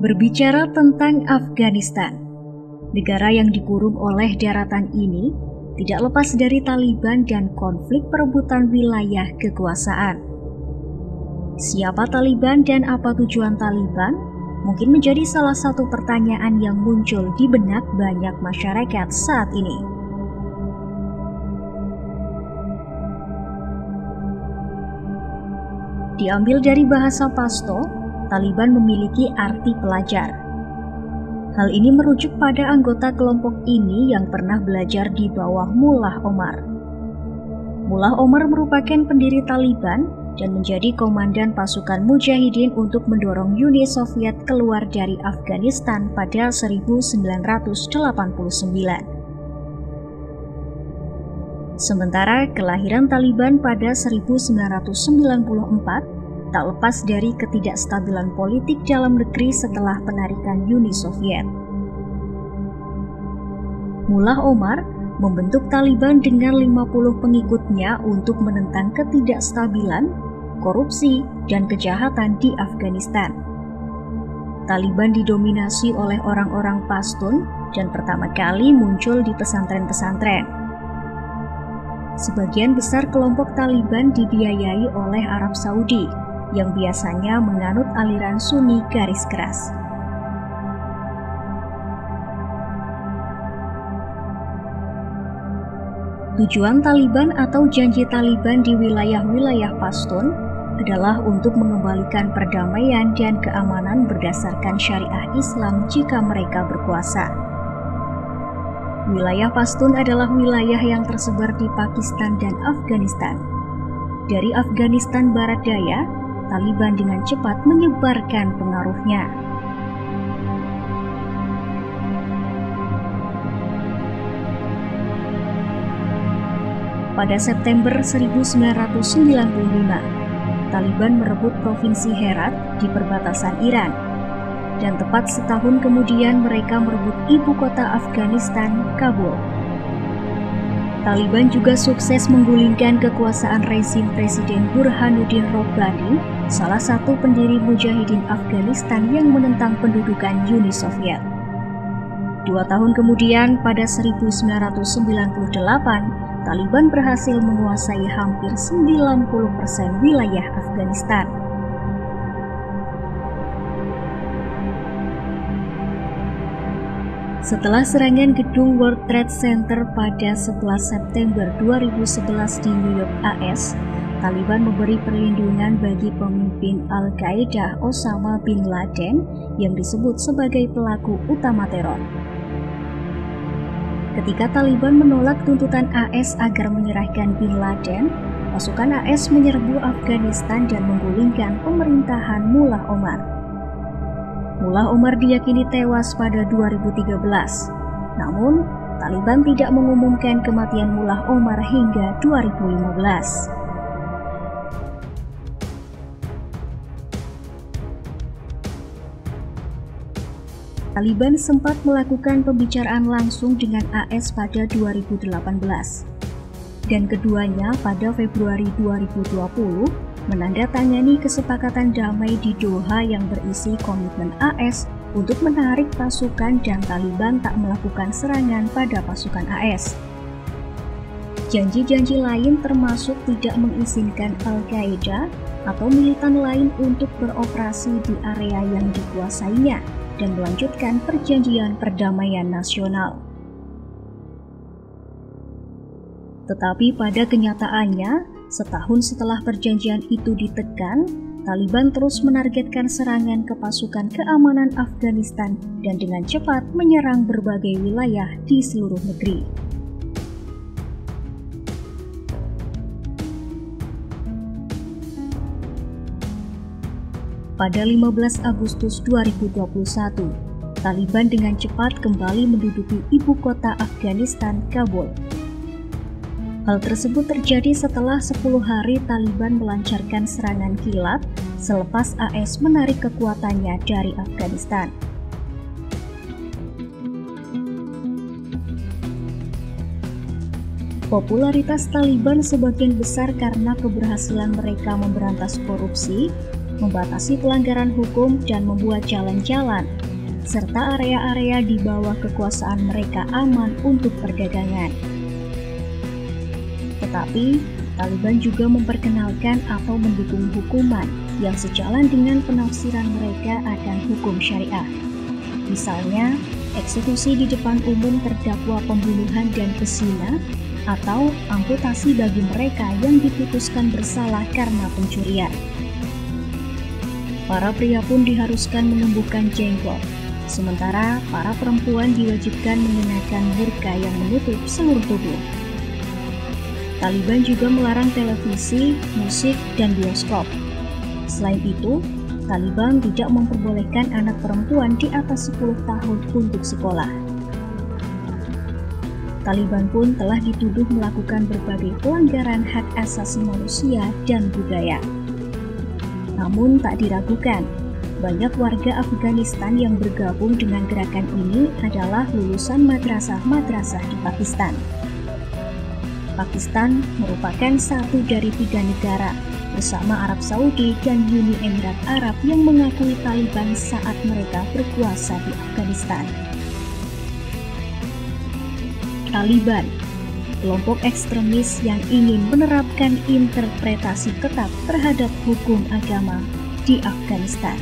Berbicara tentang Afghanistan, negara yang dikurung oleh daratan ini tidak lepas dari Taliban dan konflik perebutan wilayah kekuasaan. Siapa Taliban dan apa tujuan Taliban? Mungkin menjadi salah satu pertanyaan yang muncul di benak banyak masyarakat saat ini. Diambil dari bahasa Pashto, Taliban memiliki arti pelajar. Hal ini merujuk pada anggota kelompok ini yang pernah belajar di bawah Mullah Omar. Mullah Omar merupakan pendiri Taliban dan menjadi komandan pasukan mujahidin untuk mendorong Uni Soviet keluar dari Afghanistan pada 1989. Sementara kelahiran Taliban pada 1994 tak lepas dari ketidakstabilan politik dalam negeri setelah penarikan Uni Soviet. Mullah Omar membentuk Taliban dengan 50 pengikutnya untuk menentang ketidakstabilan, korupsi, dan kejahatan di Afghanistan. Taliban didominasi oleh orang-orang Pashtun dan pertama kali muncul di pesantren-pesantren. Sebagian besar kelompok Taliban dibiayai oleh Arab Saudi yang biasanya menganut aliran Sunni garis keras. Tujuan Taliban atau janji Taliban di wilayah-wilayah Pashtun adalah untuk mengembalikan perdamaian dan keamanan berdasarkan syariah Islam jika mereka berkuasa. Wilayah Pashtun adalah wilayah yang tersebar di Pakistan dan Afghanistan. Dari Afghanistan Barat Daya, Taliban dengan cepat menyebarkan pengaruhnya. Pada September 1995, Taliban merebut provinsi Herat di perbatasan Iran dan tepat setahun kemudian mereka merebut ibu kota Afghanistan, Kabul. Taliban juga sukses menggulingkan kekuasaan rezim Presiden Burhanuddin Robbani, salah satu pendiri mujahidin Afghanistan yang menentang pendudukan Uni Soviet. Dua tahun kemudian, pada 1998, Taliban berhasil menguasai hampir 90% wilayah Afghanistan. Setelah serangan gedung World Trade Center pada 11 September 2011 di New York, AS, Taliban memberi perlindungan bagi pemimpin Al-Qaeda Osama bin Laden yang disebut sebagai pelaku utama teror. Ketika Taliban menolak tuntutan AS agar menyerahkan bin Laden, pasukan AS menyerbu Afghanistan dan menggulingkan pemerintahan Mullah Omar. Mullah Omar diyakini tewas pada 2013. Namun, Taliban tidak mengumumkan kematian Mullah Omar hingga 2015. Taliban sempat melakukan pembicaraan langsung dengan AS pada 2018 dan keduanya pada Februari 2020 menandatangani kesepakatan damai di Doha yang berisi komitmen AS untuk menarik pasukan dan Taliban tak melakukan serangan pada pasukan AS. Janji-janji lain termasuk tidak mengizinkan Al-Qaeda atau militan lain untuk beroperasi di area yang dikuasainya dan melanjutkan perjanjian perdamaian nasional. Tetapi pada kenyataannya, Setahun setelah perjanjian itu ditekan, Taliban terus menargetkan serangan ke pasukan keamanan Afghanistan dan dengan cepat menyerang berbagai wilayah di seluruh negeri. Pada 15 Agustus 2021, Taliban dengan cepat kembali menduduki ibu kota Afghanistan, Kabul. Hal tersebut terjadi setelah 10 hari Taliban melancarkan serangan kilat selepas AS menarik kekuatannya dari Afghanistan. Popularitas Taliban sebagian besar karena keberhasilan mereka memberantas korupsi, membatasi pelanggaran hukum dan membuat jalan-jalan serta area-area di bawah kekuasaan mereka aman untuk perdagangan. Tetapi, Taliban juga memperkenalkan atau mendukung hukuman yang sejalan dengan penafsiran mereka akan hukum syariah. Misalnya, eksekusi di depan umum terdakwa pembunuhan dan pesina, atau amputasi bagi mereka yang diputuskan bersalah karena pencurian. Para pria pun diharuskan menumbuhkan jenggot Sementara para perempuan diwajibkan mengenakan burka yang menutup seluruh tubuh. Taliban juga melarang televisi, musik, dan bioskop. Selain itu, Taliban tidak memperbolehkan anak perempuan di atas 10 tahun untuk sekolah. Taliban pun telah dituduh melakukan berbagai pelanggaran hak asasi manusia dan budaya. Namun tak diragukan, banyak warga Afghanistan yang bergabung dengan gerakan ini adalah lulusan madrasah-madrasah di Pakistan. Pakistan merupakan satu dari tiga negara bersama Arab Saudi dan Uni Emirat Arab yang mengakui Taliban saat mereka berkuasa di Afghanistan. Taliban kelompok ekstremis yang ingin menerapkan interpretasi ketat terhadap hukum agama di Afghanistan.